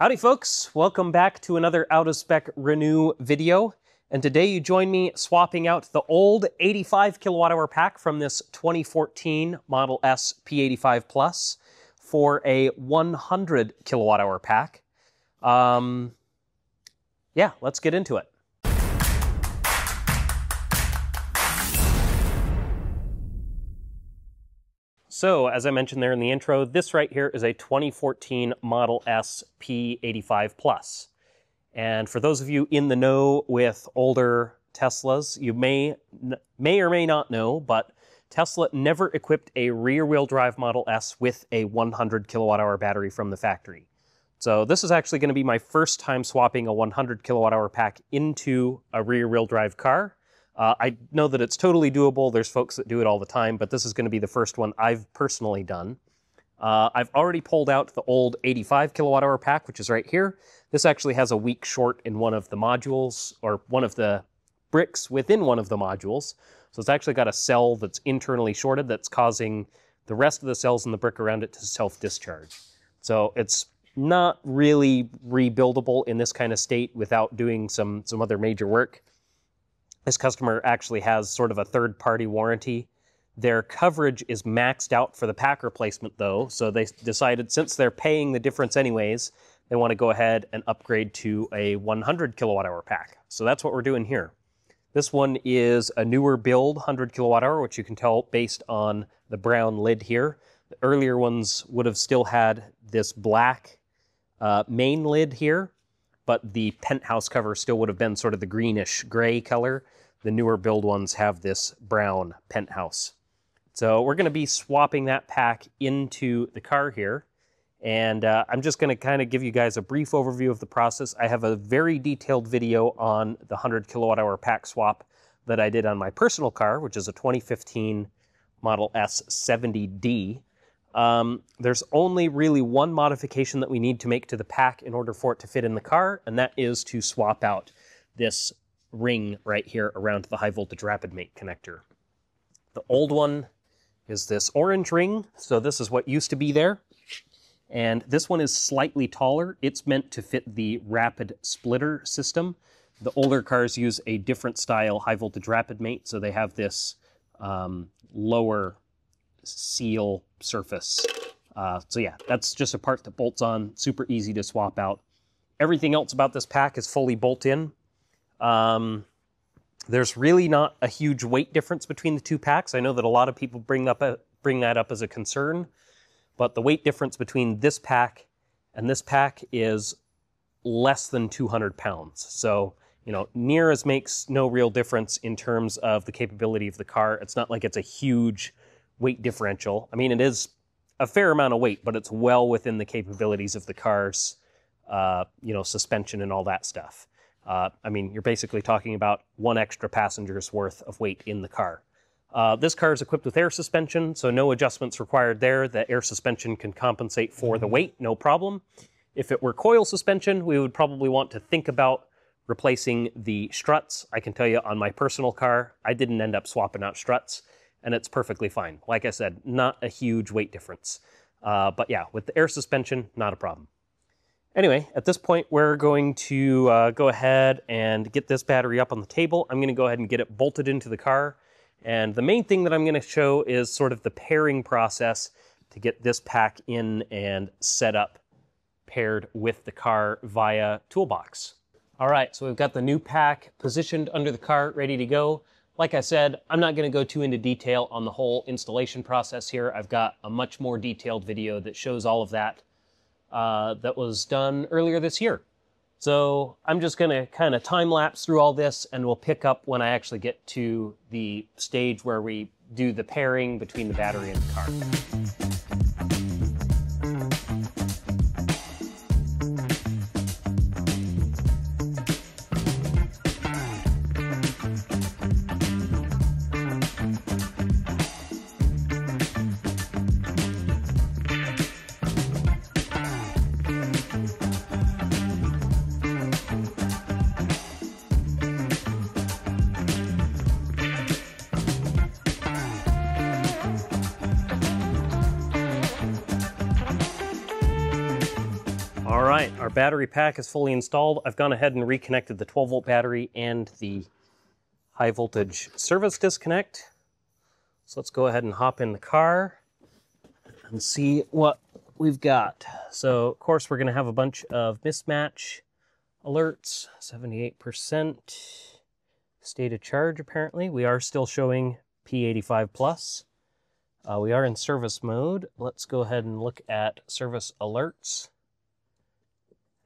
Howdy folks, welcome back to another out of spec renew video. And today you join me swapping out the old 85 kilowatt hour pack from this 2014 Model S P85 Plus for a 100 kilowatt hour pack. Um, yeah, let's get into it. So, as I mentioned there in the intro, this right here is a 2014 Model S P85 Plus. And for those of you in the know with older Teslas, you may may or may not know, but Tesla never equipped a rear-wheel drive Model S with a 100 kilowatt hour battery from the factory. So this is actually going to be my first time swapping a 100 kilowatt hour pack into a rear-wheel drive car. Uh, I know that it's totally doable. There's folks that do it all the time, but this is going to be the first one I've personally done. Uh, I've already pulled out the old 85 kilowatt hour pack, which is right here. This actually has a weak short in one of the modules, or one of the bricks within one of the modules. So it's actually got a cell that's internally shorted that's causing the rest of the cells in the brick around it to self-discharge. So it's not really rebuildable in this kind of state without doing some, some other major work. This customer actually has sort of a third party warranty. Their coverage is maxed out for the pack replacement though, so they decided since they're paying the difference anyways, they want to go ahead and upgrade to a 100 kilowatt hour pack. So that's what we're doing here. This one is a newer build, 100 kilowatt hour, which you can tell based on the brown lid here. The earlier ones would have still had this black uh, main lid here, but the penthouse cover still would have been sort of the greenish gray color. The newer build ones have this brown penthouse. So we're going to be swapping that pack into the car here. And uh, I'm just going to kind of give you guys a brief overview of the process. I have a very detailed video on the 100 kilowatt hour pack swap that I did on my personal car, which is a 2015 Model S 70D. Um, there's only really one modification that we need to make to the pack in order for it to fit in the car, and that is to swap out this ring right here around the high voltage rapid mate connector. The old one is this orange ring. So this is what used to be there. And this one is slightly taller. It's meant to fit the rapid splitter system. The older cars use a different style high voltage rapid mate, so they have this um, lower seal surface. Uh, so yeah, that's just a part that bolts on, super easy to swap out. Everything else about this pack is fully bolt in. Um, there's really not a huge weight difference between the two packs. I know that a lot of people bring up a, bring that up as a concern, but the weight difference between this pack and this pack is less than 200 pounds. So, you know, near as makes no real difference in terms of the capability of the car. It's not like it's a huge weight differential. I mean, it is a fair amount of weight, but it's well within the capabilities of the car's, uh, you know, suspension and all that stuff. Uh, I mean, you're basically talking about one extra passenger's worth of weight in the car. Uh, this car is equipped with air suspension, so no adjustments required there. The air suspension can compensate for the weight, no problem. If it were coil suspension, we would probably want to think about replacing the struts. I can tell you on my personal car, I didn't end up swapping out struts, and it's perfectly fine. Like I said, not a huge weight difference. Uh, but yeah, with the air suspension, not a problem. Anyway, at this point, we're going to uh, go ahead and get this battery up on the table. I'm going to go ahead and get it bolted into the car. And the main thing that I'm going to show is sort of the pairing process to get this pack in and set up paired with the car via Toolbox. All right, so we've got the new pack positioned under the car, ready to go. Like I said, I'm not going to go too into detail on the whole installation process here. I've got a much more detailed video that shows all of that uh, that was done earlier this year. So I'm just going to kind of time lapse through all this and we'll pick up when I actually get to the stage where we do the pairing between the battery and the car. Battery pack is fully installed. I've gone ahead and reconnected the 12 volt battery and the high voltage service disconnect. So let's go ahead and hop in the car and see what we've got. So of course we're gonna have a bunch of mismatch alerts, 78% state of charge apparently. We are still showing P85 plus. Uh, we are in service mode. Let's go ahead and look at service alerts.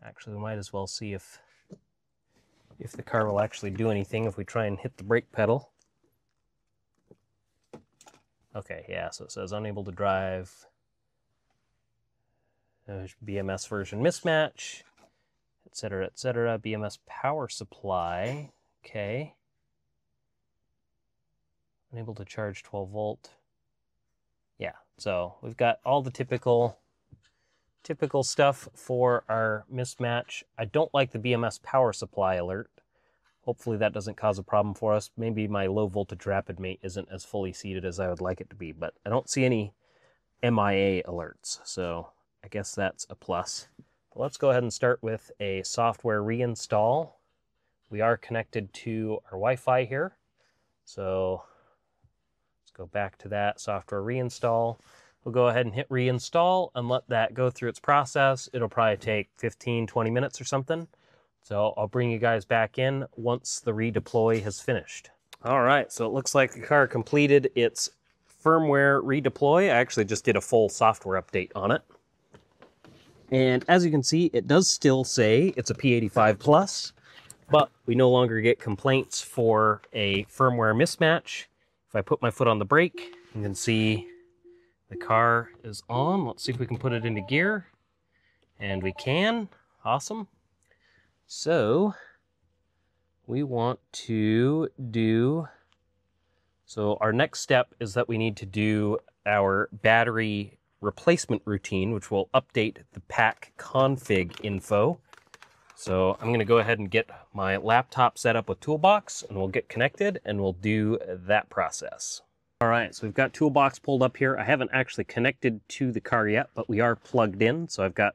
Actually, we might as well see if if the car will actually do anything if we try and hit the brake pedal. Okay, yeah, so it says unable to drive. Uh, There's BMS version mismatch, etc., etc. BMS power supply. Okay. Unable to charge 12 volt. Yeah, so we've got all the typical typical stuff for our mismatch. I don't like the BMS power supply alert. Hopefully that doesn't cause a problem for us. Maybe my low voltage rapid mate isn't as fully seated as I would like it to be, but I don't see any MIA alerts, so I guess that's a plus. But let's go ahead and start with a software reinstall. We are connected to our Wi-Fi here, so let's go back to that software reinstall. We'll go ahead and hit reinstall and let that go through its process. It'll probably take 15, 20 minutes or something. So I'll bring you guys back in once the redeploy has finished. All right, so it looks like the car completed its firmware redeploy. I actually just did a full software update on it. And as you can see, it does still say it's a P85 Plus, but we no longer get complaints for a firmware mismatch. If I put my foot on the brake, you can see the car is on. Let's see if we can put it into gear. And we can. Awesome. So we want to do, so our next step is that we need to do our battery replacement routine, which will update the pack config info. So I'm going to go ahead and get my laptop set up with Toolbox and we'll get connected and we'll do that process. All right, so we've got Toolbox pulled up here. I haven't actually connected to the car yet, but we are plugged in. So I've got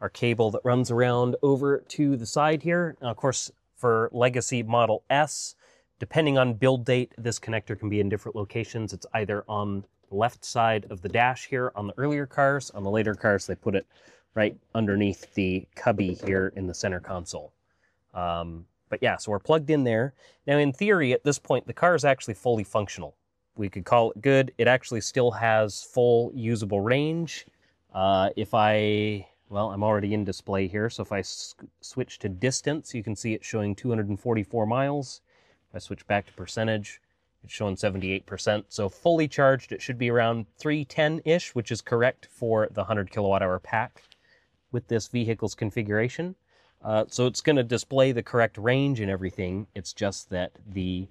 our cable that runs around over to the side here. Now, of course, for Legacy Model S, depending on build date, this connector can be in different locations. It's either on the left side of the dash here on the earlier cars. On the later cars, they put it right underneath the cubby here in the center console. Um, but yeah, so we're plugged in there. Now, in theory, at this point, the car is actually fully functional. We could call it good. It actually still has full usable range. Uh, if I well, I'm already in display here, so if I switch to distance, you can see it's showing 244 miles. If I switch back to percentage, it's showing 78%. So fully charged, it should be around 310-ish, which is correct for the 100 kilowatt hour pack with this vehicle's configuration. Uh, so it's going to display the correct range and everything. It's just that the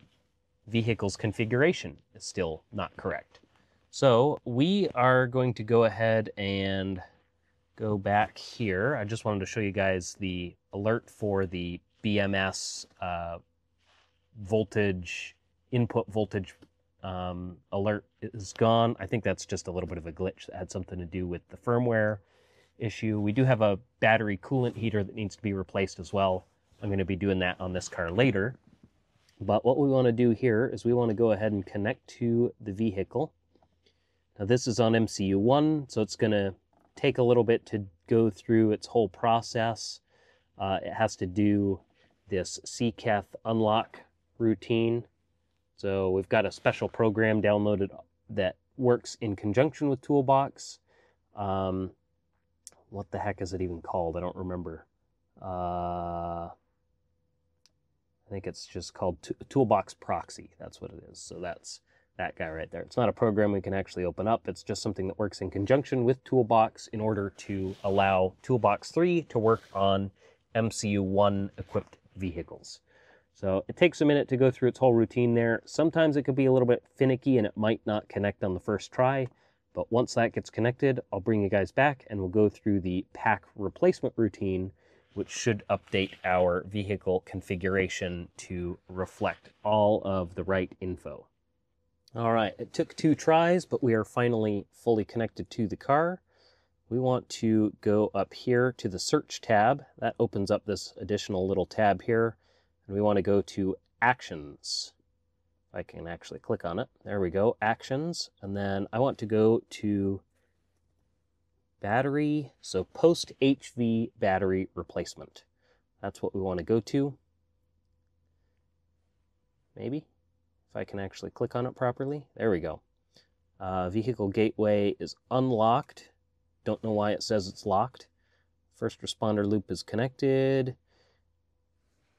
vehicle's configuration is still not correct. So we are going to go ahead and go back here. I just wanted to show you guys the alert for the BMS uh, voltage, input voltage um, alert is gone. I think that's just a little bit of a glitch that had something to do with the firmware issue. We do have a battery coolant heater that needs to be replaced as well. I'm going to be doing that on this car later. But what we want to do here is we want to go ahead and connect to the vehicle. Now this is on MCU1, so it's going to take a little bit to go through its whole process. Uh, it has to do this CKETH unlock routine. So we've got a special program downloaded that works in conjunction with Toolbox. Um, what the heck is it even called? I don't remember. Uh, I think it's just called Toolbox Proxy. That's what it is. So that's that guy right there. It's not a program we can actually open up. It's just something that works in conjunction with Toolbox in order to allow Toolbox 3 to work on MCU1 equipped vehicles. So it takes a minute to go through its whole routine there. Sometimes it could be a little bit finicky and it might not connect on the first try. But once that gets connected, I'll bring you guys back and we'll go through the pack replacement routine, which should update our vehicle configuration to reflect all of the right info. All right, it took two tries, but we are finally fully connected to the car. we want to go up here to the search tab. That opens up this additional little tab here. And we want to go to actions. I can actually click on it. There we go, actions. And then I want to go to battery, so post HV battery replacement. That's what we want to go to. Maybe, if I can actually click on it properly. There we go. Uh, vehicle gateway is unlocked. Don't know why it says it's locked. First responder loop is connected.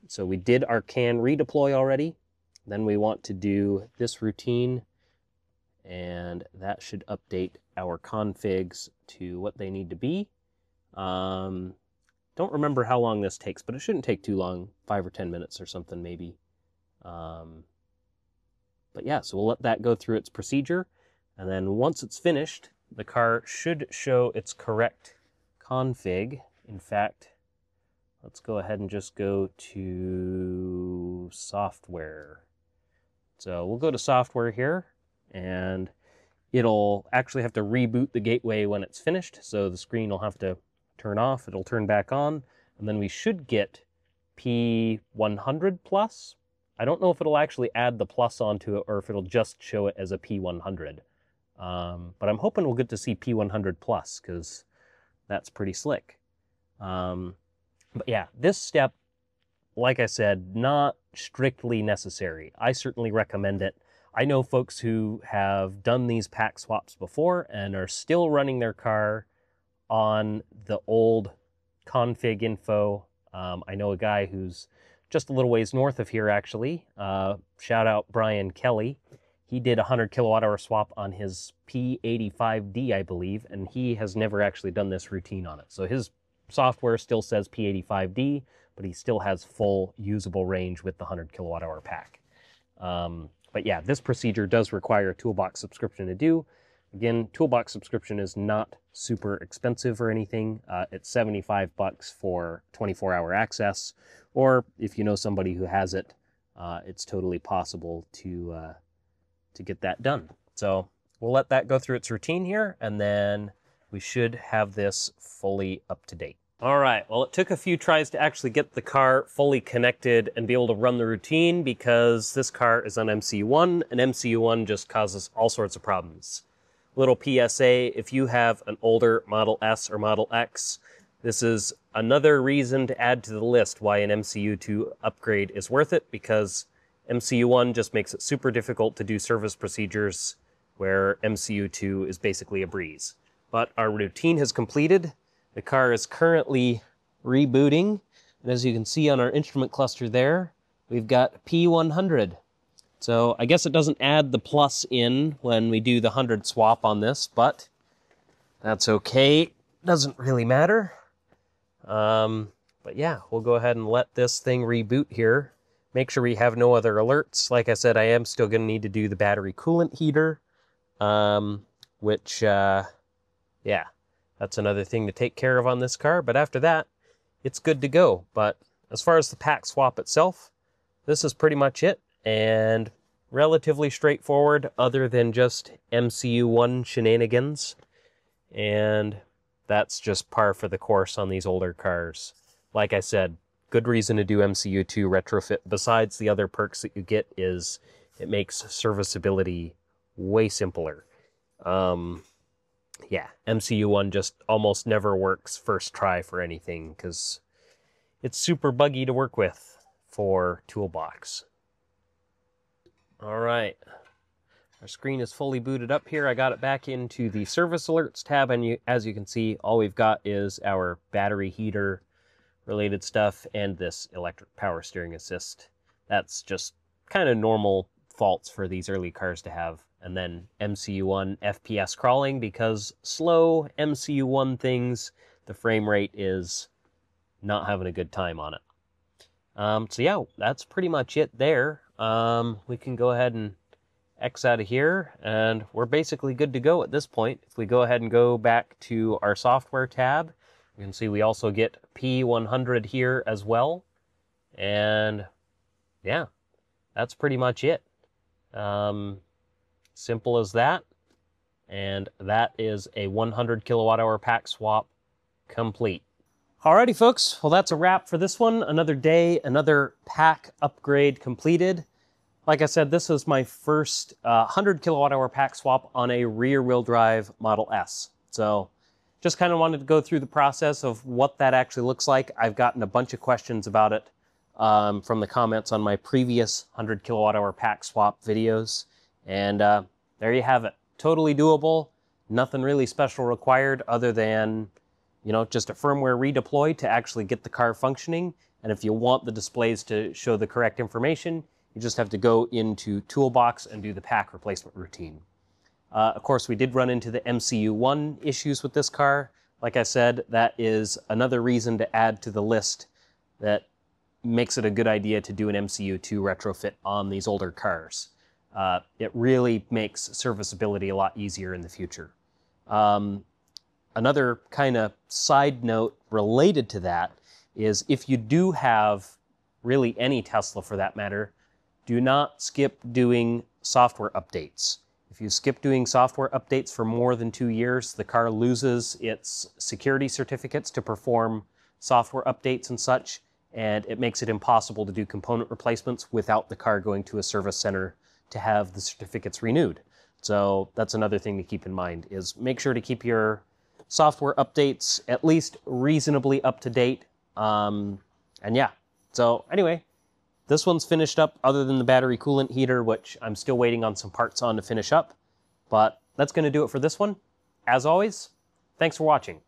So we did our CAN redeploy already. Then we want to do this routine and that should update our configs to what they need to be. Um, don't remember how long this takes, but it shouldn't take too long, five or 10 minutes or something maybe. Um, but yeah, so we'll let that go through its procedure. And then once it's finished, the car should show its correct config. In fact, let's go ahead and just go to software. So we'll go to software here and it'll actually have to reboot the gateway when it's finished. So the screen will have to turn off, it'll turn back on, and then we should get P100 plus. I don't know if it'll actually add the plus onto it or if it'll just show it as a P100. Um, but I'm hoping we'll get to see P100 Plus because that's pretty slick. Um, but yeah, this step, like I said, not strictly necessary. I certainly recommend it. I know folks who have done these pack swaps before and are still running their car on the old config info. Um, I know a guy who's just a little ways north of here, actually. Uh, shout out Brian Kelly he did a 100 kilowatt hour swap on his P85D, I believe, and he has never actually done this routine on it. So his software still says P85D, but he still has full usable range with the 100 kilowatt hour pack. Um, but yeah, this procedure does require a toolbox subscription to do. Again, toolbox subscription is not super expensive or anything. Uh, it's 75 bucks for 24 hour access, or if you know somebody who has it, uh, it's totally possible to uh, to get that done. So we'll let that go through its routine here, and then we should have this fully up to date. All right, well, it took a few tries to actually get the car fully connected and be able to run the routine because this car is on MCU1, and MCU1 just causes all sorts of problems. Little PSA, if you have an older Model S or Model X, this is another reason to add to the list why an MCU2 upgrade is worth it because MCU1 just makes it super difficult to do service procedures where MCU2 is basically a breeze. But our routine has completed. The car is currently rebooting. And as you can see on our instrument cluster there, we've got P100. So I guess it doesn't add the plus in when we do the 100 swap on this, but that's okay. Doesn't really matter. Um, but yeah, we'll go ahead and let this thing reboot here Make sure we have no other alerts. Like I said, I am still going to need to do the battery coolant heater, um, which, uh, yeah, that's another thing to take care of on this car. But after that, it's good to go. But as far as the pack swap itself, this is pretty much it. And relatively straightforward, other than just MCU1 shenanigans. And that's just par for the course on these older cars. Like I said, good reason to do MCU2 retrofit. Besides the other perks that you get is it makes serviceability way simpler. Um, yeah, MCU1 just almost never works first try for anything because it's super buggy to work with for Toolbox. All right. Our screen is fully booted up here. I got it back into the service alerts tab, and you, as you can see, all we've got is our battery heater related stuff and this electric power steering assist. That's just kind of normal faults for these early cars to have. And then MCU1 FPS crawling because slow MCU1 things, the frame rate is not having a good time on it. Um, so yeah, that's pretty much it there. Um, we can go ahead and X out of here and we're basically good to go at this point. If we go ahead and go back to our software tab you can see we also get P100 here as well. And yeah, that's pretty much it. Um, simple as that. And that is a 100 kilowatt hour pack swap complete. Alrighty, folks. Well, that's a wrap for this one. Another day, another pack upgrade completed. Like I said, this was my first uh, 100 kilowatt hour pack swap on a rear wheel drive Model S. So just kind of wanted to go through the process of what that actually looks like. I've gotten a bunch of questions about it um, from the comments on my previous 100 kilowatt hour pack swap videos. And uh, there you have it. Totally doable. Nothing really special required other than, you know, just a firmware redeploy to actually get the car functioning. And if you want the displays to show the correct information, you just have to go into Toolbox and do the pack replacement routine. Uh, of course, we did run into the MCU1 issues with this car. Like I said, that is another reason to add to the list that makes it a good idea to do an MCU2 retrofit on these older cars. Uh, it really makes serviceability a lot easier in the future. Um, another kind of side note related to that is if you do have really any Tesla for that matter, do not skip doing software updates. If you skip doing software updates for more than two years, the car loses its security certificates to perform software updates and such, and it makes it impossible to do component replacements without the car going to a service center to have the certificates renewed. So that's another thing to keep in mind is make sure to keep your software updates at least reasonably up to date. Um, and yeah, so anyway, this one's finished up other than the battery coolant heater, which I'm still waiting on some parts on to finish up. But that's going to do it for this one. As always, thanks for watching.